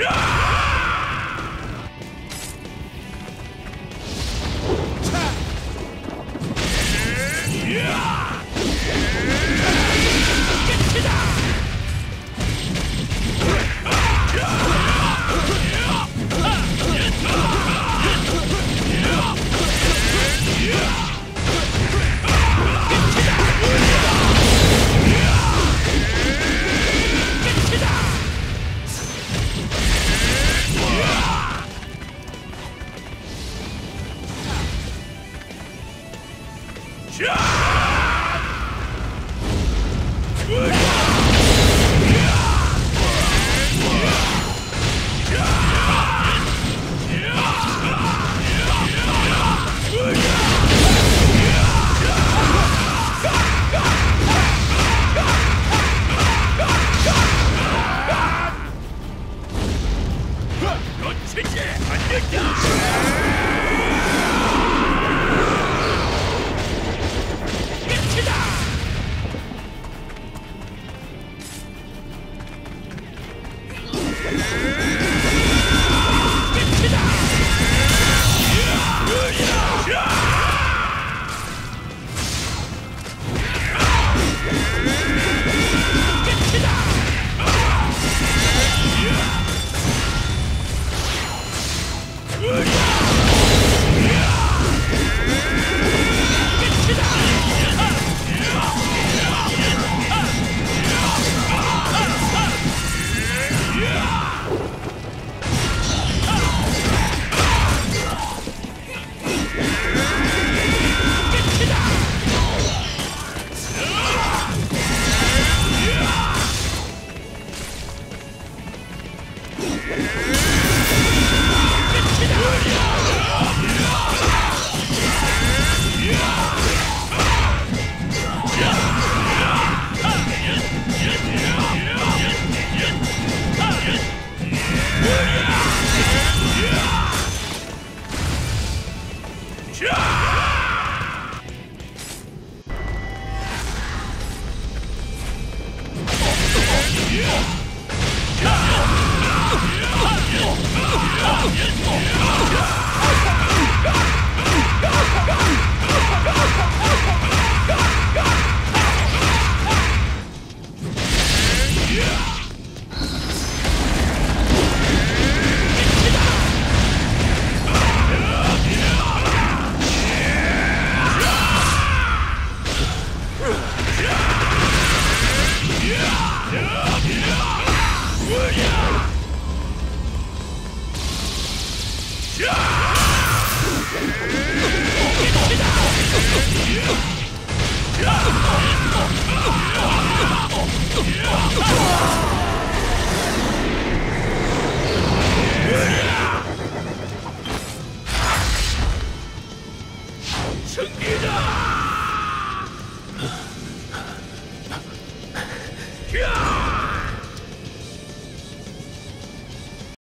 놓 치지 않겠다. 끝이다. Good. Yeah!